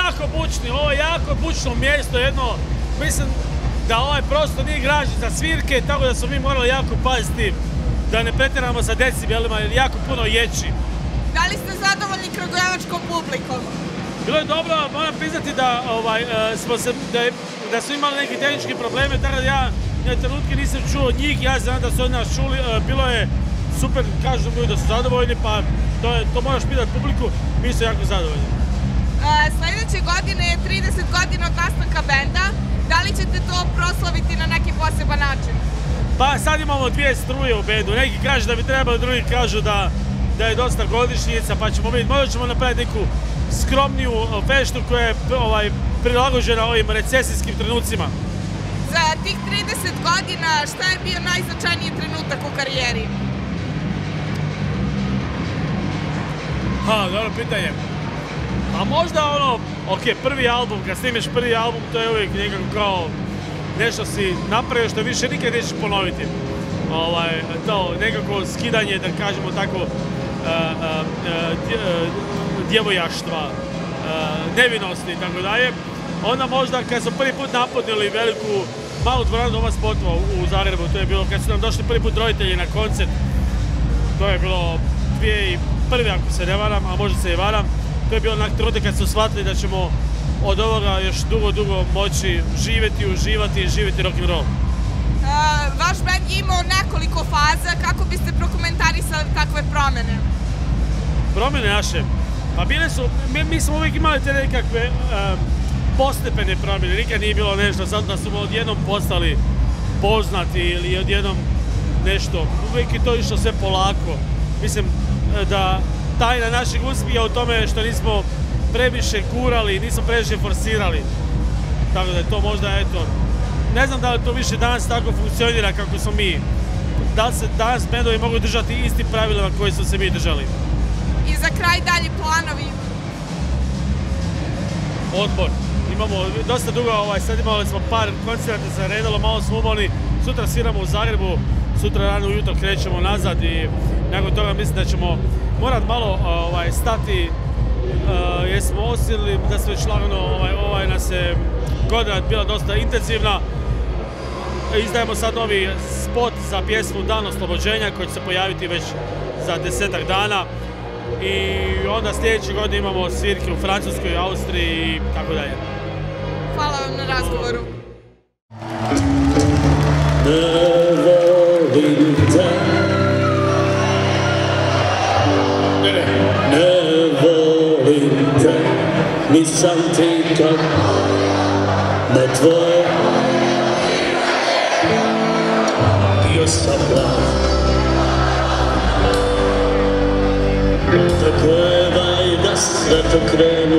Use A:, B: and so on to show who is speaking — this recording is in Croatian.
A: su jako bučni, ovo je jako bučno mjesto, jedno, mislim da ovaj prostor nije građen za svirke, tako da smo mi morali jako paziti da ne pretjeramo sa decibelima jer jako puno ječi.
B: Da li ste zadovoljni kragujevačkom publikom?
A: Bilo je dobro, moram priznati da, ovaj, e, smo se, da, da su imali neki tehnički probleme, tako da ja na trenutke nisam čuo njih, ja znam da su oni nas čuli, e, bilo je super, kažu ljudi da su zadovoljni, pa to, je, to moraš pitati publiku, mi smo jako zadovoljni.
B: Sljedeće godine je 30 godina od nastanka benda. Da li ćete to proslaviti na neki poseban način?
A: Pa sad imamo dvije struje u bendu, neki kažu da bi trebalo, drugi kažu da, da je dosta godišnjica, pa ćemo vidjeti, možda ćemo napraviti neku skromniju feštu koja je ovaj, prilagođena ovim recesijskim trenucima.
B: Za tih 30 godina šta je bio najznačajniji trenutak u karijeri?
A: Ha, dobro pitanje. A možda ono, ok, prvi album, kad snimiš prvi album, to je uvijek nekako kao nešto si napravio što više nikad nećeš ponoviti. Ovaj, to nekako skidanje, da kažemo tako, uh, dje- uh, djevojaštva, nevinosti i tako dalje. Onda možda kad smo prvi put napunili veliku malu dvoranu Doma spotova u, Zagrebu, to je bilo kad su nam došli prvi put roditelji na koncert, to je bilo 2001. ako se ne varam, a možda se i varam. To je bilo onak trenutak kad su shvatili da ćemo od ovoga još dugo, dugo moći živjeti, uživati i živjeti rock'n'roll.
B: Vaš band je imao nekoliko faza. Kako biste prokomentarisali takve promjene?
A: Promjene naše, pa bile su, mi, mi smo uvijek imali te nekakve postepene promjene, nikad nije bilo nešto sad da smo odjednom postali poznati ili odjednom nešto, uvijek je to išlo sve polako. Mislim e, da tajna našeg uspjeha u tome što nismo previše gurali, nismo previše forsirali. Tako da je to možda, eto, ne znam da li to više danas tako funkcionira kako smo mi. Da li se danas bendovi mogu držati istim pravilima koji su se mi držali.
B: I za kraj dalji planovi.
A: odbor. Imamo dosta dugo, ovaj, sad imali smo par koncerta za redalo, malo smo umorni. Sutra sviramo u Zagrebu, sutra rano ujutro krećemo nazad i nakon toga mislim da ćemo morat malo ovaj, stati uh, jer smo osjetili da se već lagano ovaj, ovaj nas je godina bila dosta intenzivna. Izdajemo sad novi spot za pjesmu Dan oslobođenja koji će se pojaviti već za desetak dana. I onda sljedeće godine imamo svirke u Francuskoj, Austriji i tako dalje.
B: Hvala vam na razgovoru.
C: Te Nisam ti kad Ne tvoje Bio sam plav Tako je valjda sve to krenulo